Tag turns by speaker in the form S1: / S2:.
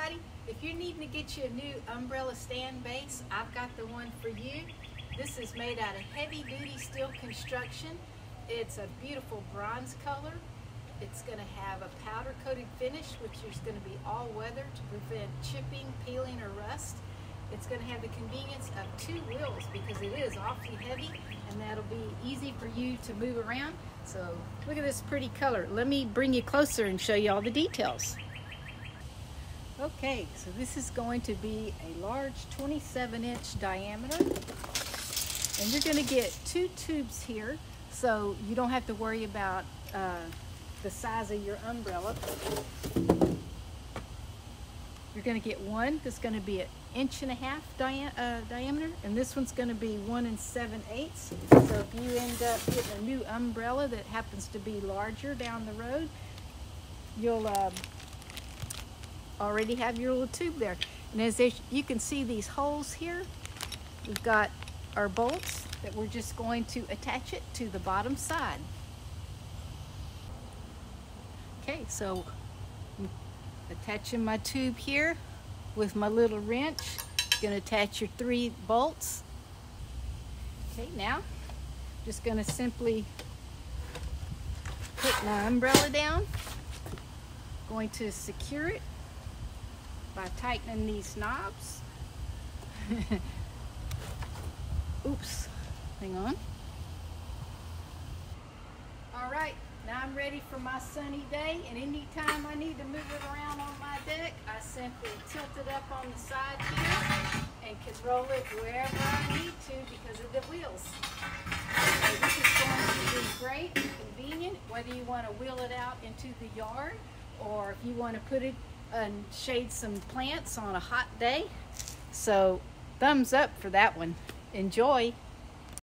S1: everybody. If you're needing to get you a new umbrella stand base, I've got the one for you. This is made out of heavy duty steel construction. It's a beautiful bronze color. It's going to have a powder coated finish, which is going to be all weather to prevent chipping, peeling, or rust. It's going to have the convenience of two wheels because it is awfully heavy and that'll be easy for you to move around. So look at this pretty color. Let me bring you closer and show you all the details. Okay, so this is going to be a large 27 inch diameter. And you're gonna get two tubes here, so you don't have to worry about uh, the size of your umbrella. You're gonna get one that's gonna be an inch and a half dia uh, diameter, and this one's gonna be one and seven eighths. So if you end up getting a new umbrella that happens to be larger down the road, you'll uh, already have your little tube there. And as you can see these holes here, we've got our bolts that we're just going to attach it to the bottom side. Okay, so I'm attaching my tube here with my little wrench. Going to attach your three bolts. Okay, now I'm just going to simply put my umbrella down. Going to secure it by tightening these knobs. Oops, hang on. All right, now I'm ready for my sunny day and anytime I need to move it around on my deck, I simply tilt it up on the side here and can roll it wherever I need to because of the wheels. So this is going to be great and convenient whether you want to wheel it out into the yard or if you want to put it and shade some plants on a hot day. So thumbs up for that one. Enjoy.